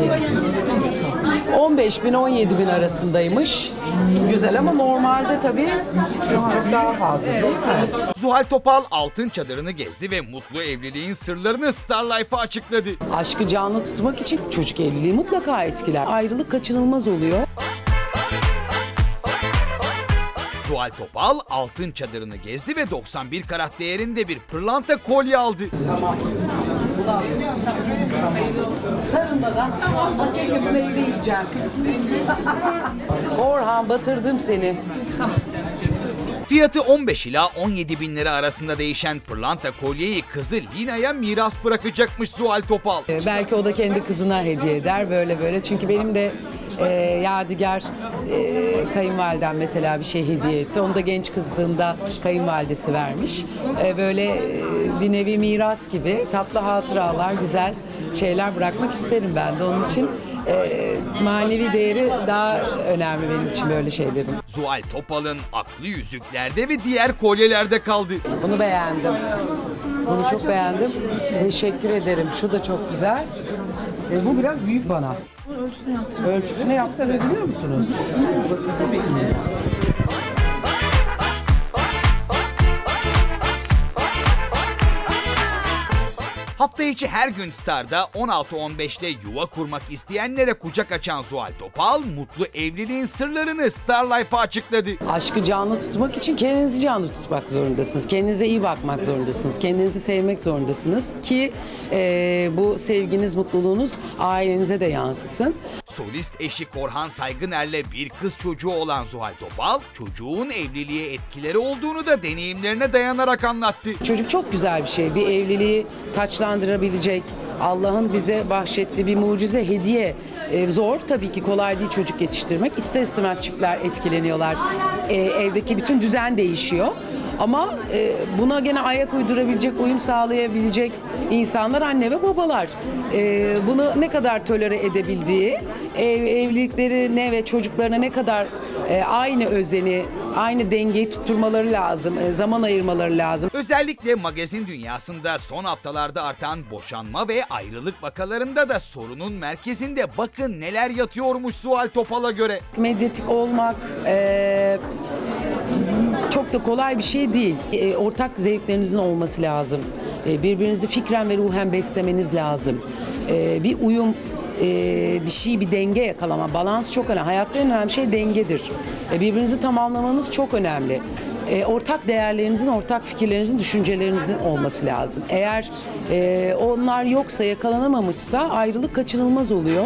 ki? 15 bin 17 bin arasındaymış. Güzel ama normalde tabii çok çok daha fazla değil mi? Zuhal Topal altın çadırını gezdi ve mutlu evliliğin sırlarını Star Life'a açıkladı. Aşkı canlı tutmak için çocuk evliliği mutlaka etkiler. Ayrılık kaçınılmaz oluyor. Zuhal Topal altın çadırını gezdi ve 91 karat değerinde bir pırlanta kolye aldı. Sarılmadan tamam paket yapın evde yiyeceğim. Orhan batırdım seni. Fiyatı 15 ila 17 bin lira arasında değişen pırlanta kolyeyi kızı Lina'ya miras bırakacakmış Zuhal Topal. Ee, Belki o da kendi kızına hediye eder böyle böyle. Çünkü benim de e, Yadigar e, kayınvalidem mesela bir şey hediye etti. Onu da genç kızlığında kayınvalidesi vermiş. E, böyle e, bir nevi miras gibi tatlı hatıralar, güzel şeyler bırakmak isterim ben de. Onun için e, manevi değeri daha önemli benim için böyle şeylerin. Zuhal Topal'ın aklı yüzüklerde ve diğer kolyelerde kaldı. Bunu beğendim. Bunu çok beğendim. Teşekkür ederim. Şu da çok güzel. E, bu biraz büyük bana. Ölçüsünü yaptım. Ölçüsünü yaptırabiliyor musunuz? Tabii ki. Hafta içi her gün Star'da 16-15'te yuva kurmak isteyenlere kucak açan Zuhal Topal, mutlu evliliğin sırlarını Star Life'a açıkladı. Aşkı canlı tutmak için kendinizi canlı tutmak zorundasınız. Kendinize iyi bakmak zorundasınız. Kendinizi sevmek zorundasınız ki e, bu sevginiz, mutluluğunuz ailenize de yansısın. Solist eşi Korhan Saygıner'le bir kız çocuğu olan Zuhal Topal, çocuğun evliliğe etkileri olduğunu da deneyimlerine dayanarak anlattı. Çocuk çok güzel bir şey. Bir evliliği taçlandırabilecek, Allah'ın bize bahşettiği bir mucize hediye. Ee, zor tabii ki kolay değil çocuk yetiştirmek. İster istemez çiftler etkileniyorlar. Ee, evdeki bütün düzen değişiyor. Ama e, buna gene ayak uydurabilecek, uyum sağlayabilecek insanlar anne ve babalar. Ee, bunu ne kadar tolere edebildiği, ev, evliliklerine ve çocuklarına ne kadar e, aynı özeni, aynı dengeyi tutturmaları lazım, e, zaman ayırmaları lazım. Özellikle magazin dünyasında son haftalarda artan boşanma ve ayrılık vakalarında da sorunun merkezinde bakın neler yatıyormuş Zuhal Topal'a göre. medyatik olmak e, çok da kolay bir şey değil. E, ortak zevklerinizin olması lazım. E, birbirinizi fikren ve ruhen beslemeniz lazım. E, bir uyum, e, bir şey, bir denge yakalama, balans çok önemli. Hayatta en önemli şey dengedir. E, birbirinizi tamamlamanız çok önemli. E, ortak değerlerinizin, ortak fikirlerinizin, düşüncelerinizin olması lazım. Eğer e, onlar yoksa, yakalanamamışsa ayrılık kaçınılmaz oluyor.